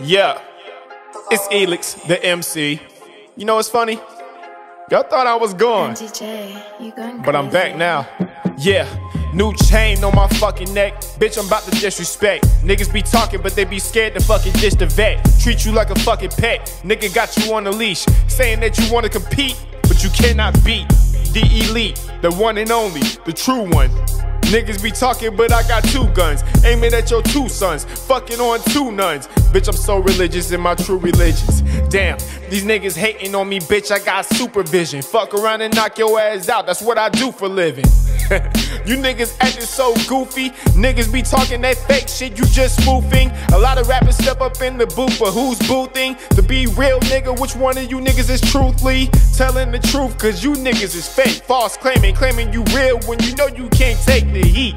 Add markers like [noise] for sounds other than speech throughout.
Yeah, it's Elix, the MC. You know what's funny? Y'all thought I was gone, but I'm back now. Yeah, new chain on my fucking neck. Bitch, I'm about to disrespect. Niggas be talking, but they be scared to fucking dish the vet. Treat you like a fucking pet. Nigga got you on a leash, saying that you wanna compete, but you cannot beat. The elite, the one and only, the true one. Niggas be talking, but I got two guns. Aiming at your two sons, fucking on two nuns. Bitch, I'm so religious in my true religions. Damn, these niggas hating on me, bitch. I got supervision. Fuck around and knock your ass out. That's what I do for living. [laughs] you niggas acting so goofy. Niggas be talking that fake shit, you just spoofing. A lot of rappers step up in the booth, but who's boothing? To be real, nigga, which one of you niggas is truthfully telling the truth? Cause you niggas is fake, false claiming, claiming you real when you know you can't take the heat.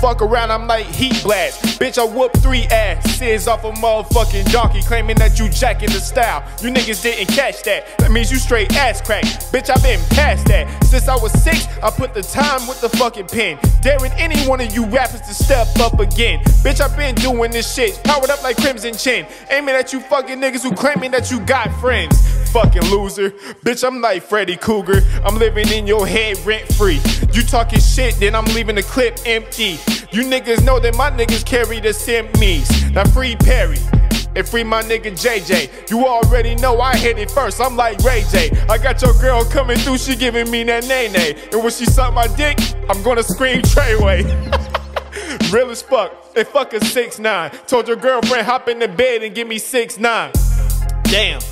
Fuck around, I'm like heat blast. Bitch, I whoop three asses off a motherfucking donkey, claiming that you jacking the style. You niggas didn't catch that. That means you straight ass crack. Bitch, I've been past that. Since I was six, I put the time with the fucking pen. Daring any one of you rappers to step up again. Bitch, I've been doing this shit. Powered up like Crimson Chin. Aiming at you fucking niggas who claiming that you got friends fucking loser. Bitch, I'm like Freddy Cougar. I'm living in your head rent free. You talking shit, then I'm leaving the clip empty. You niggas know that my niggas carry the me's. Now free Perry. And free my nigga JJ. You already know I hit it first. I'm like Ray J. I got your girl coming through, she giving me that nay nay. And when she suck my dick, I'm gonna scream Treyway. [laughs] Real as fuck. And fuck a 6 9 Told your girlfriend hop in the bed and give me 6 9 Damn.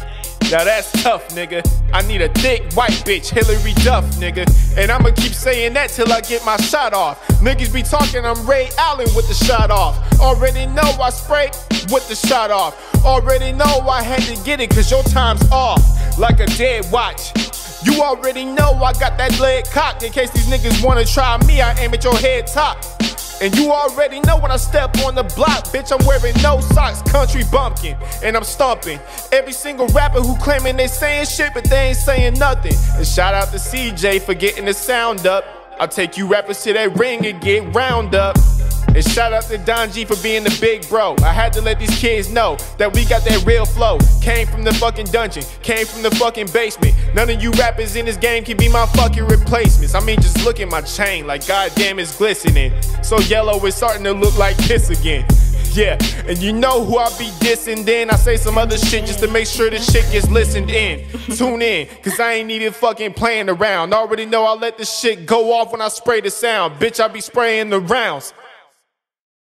Now that's tough, nigga. I need a thick white bitch, Hilary Duff, nigga. And I'ma keep saying that till I get my shot off. Niggas be talking, I'm Ray Allen with the shot off. Already know I spray with the shot off. Already know I had to get it, cause your time's off. Like a dead watch. You already know I got that lead cocked. In case these niggas wanna try me, I aim at your head top. And you already know when I step on the block, bitch, I'm wearing no socks, country bumpkin, and I'm stomping. Every single rapper who claiming they saying shit, but they ain't saying nothing. And shout out to CJ for getting the sound up. I'll take you rappers to that ring and get round up. And shout out to Don G for being the big bro. I had to let these kids know that we got that real flow. Came from the fucking dungeon, came from the fucking basement. None of you rappers in this game can be my fucking replacements. I mean, just look at my chain, like goddamn it's glistening. So yellow is starting to look like this again. [laughs] Yeah, and you know who I be dissing then. I say some other shit just to make sure the shit gets listened in. [laughs] Tune in, cause I ain't even fucking playing around. Already know I let the shit go off when I spray the sound. Bitch, I be spraying the rounds.